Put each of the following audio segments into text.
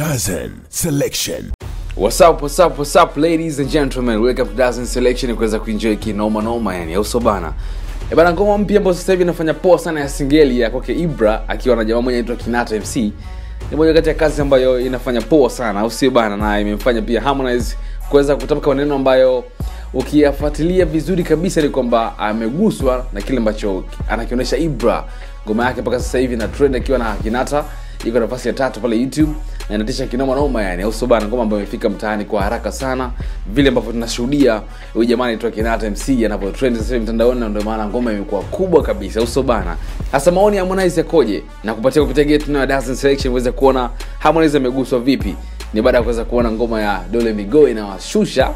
Dazen Selection. What's up, what's up, what's up ladies and gentlemen, welcome to Dazen Selection kuweza kuenjoy kinoma noma yani au sio bana? E bana, ngoma mpya ambayo sasa hivi inafanya poa sana ya singeli ya kwake Ibra akiwa na jamaa mmoja anaitwa Kinata MC. Ni moja kati ya kazi ambayo inafanya poa sana au sio bana, na imemfanya pia Harmonize kuweza kutamka maneno ambayo ukiyafuatilia vizuri kabisa ni kwamba ameguswa na kile ambacho anakionyesha Ibra. Ngoma yake mpaka sasa hivi na trend akiwa na Kinata iko nafasi ya tatu pale youtube na inatisha kinoma noma yani au sio bana ngoma ambayo imefika mtaani kwa haraka sana. Vile ambavyo tunashuhudia huyu jamaa anaitwa Kinata MC anapo trend sasa hivi mtandaoni na ndio maana ngoma imekuwa kubwa kabisa au sio bana? Sasa maoni ya Harmonize yakoje? Na kupatia kupitia gate na dance Selection uweze kuona Harmonize ameguswa vipi. Ni baada ya kuweza kuona ngoma ya Dole Migo inawashusha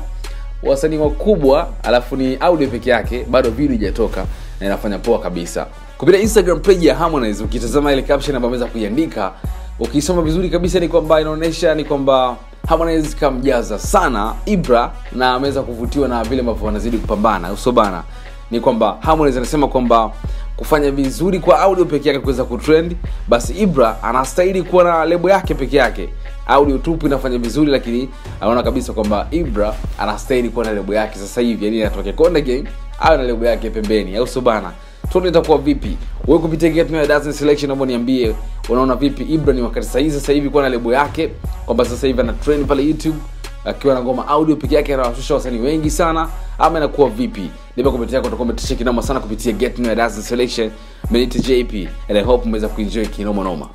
wasanii wakubwa alafu ni audio peke yake bado video haijatoka na inafanya poa kabisa kupitia instagram page ya harmonize ukitazama ile caption ambayo ameweza kuiandika ukisoma vizuri kabisa ni kwamba inaonyesha ni kwamba harmonize kamjaza sana ibra na ameweza kuvutiwa na vile ambavyo wanazidi kupambana. Usobana ni kwamba harmonize anasema kwamba kufanya vizuri kwa audio peke yake kuweza kutrend basi ibra anastahili kuwa na lebo yake peke yake. Audio tupu inafanya vizuri lakini anaona kabisa kwamba ibra anastahili kuwa na lebo yake sasa hivi. Yani atoke konde game awe na lebo yake pembeni. Au sio tuone itakuwa vipi? Wewe kupitia get dozen selection naomba niambie unaona vipi? Ibra ni wakati sahihi sasa hivi kuwa na lebo yake kwamba sasa hivi ana trend pale youtube akiwa na ngoma audio peke yake anawashusha wasanii wengi sana ama inakuwa vipi? Nipe komenti yako utakometisha kinoma sana kupitia get ya dozen selection. Menite jp and i hope mmeweza kuenjoy kinoma noma